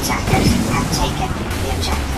attackers have taken the objective.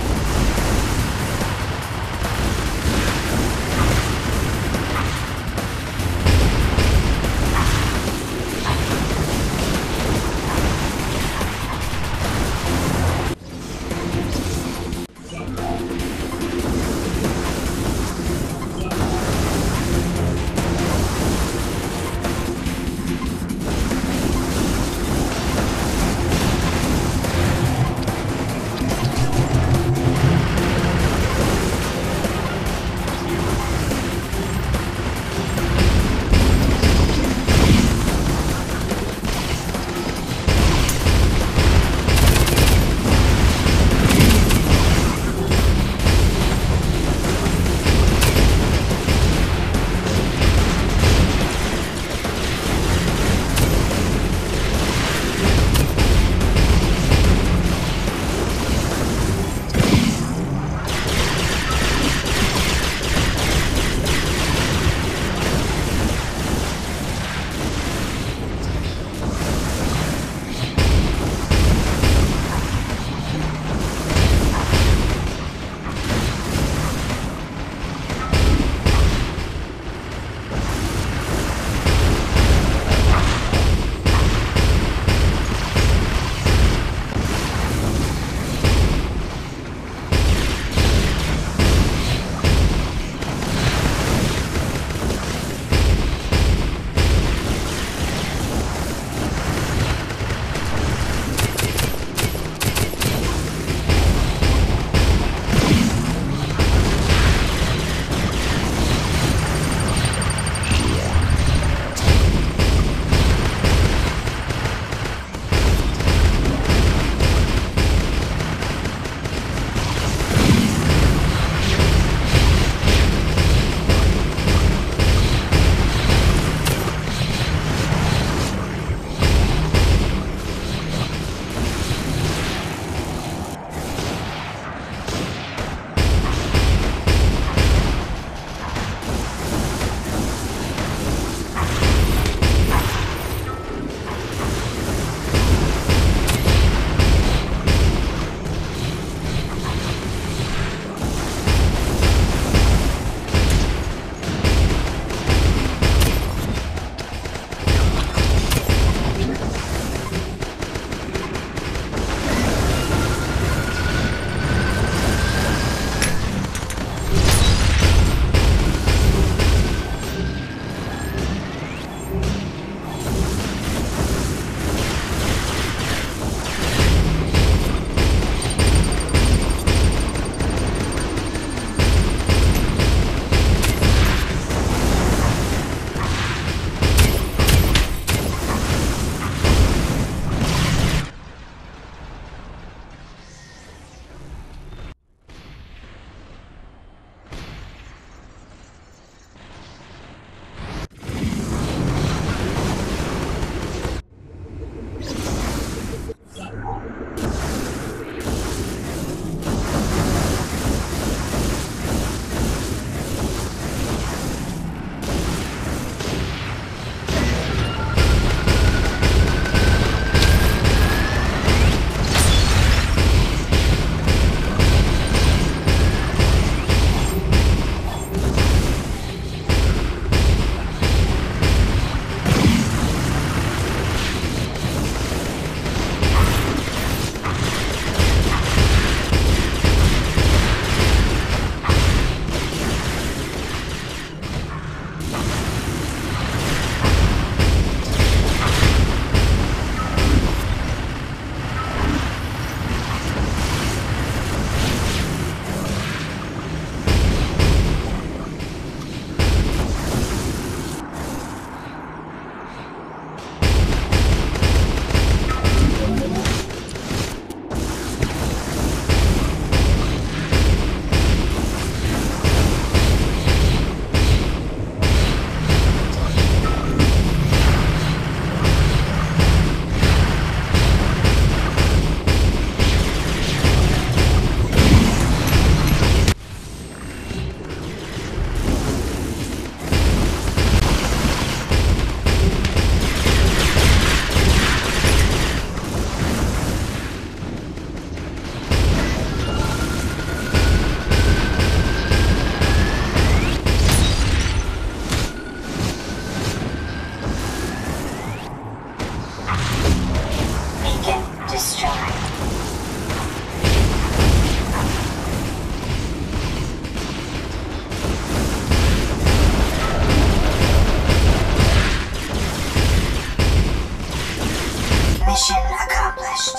Mission accomplished.